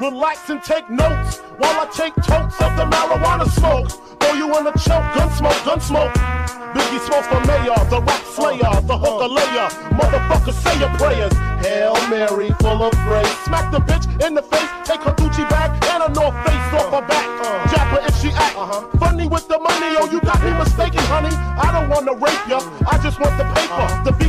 Relax and take notes while I take totes of the marijuana smoke. Throw you in a choke, gun smoke, gun smoke. Biggie Smalls for mayor, the rock slayer, the hooker layer. Motherfucker, say your prayers. Hail Mary, full of grace. Smack the bitch in the face, take her Gucci bag and a North Face off her back. Jab her if she act funny with the money. Oh, you got me mistaken, honey. I don't wanna rape ya, I just want the paper. The beast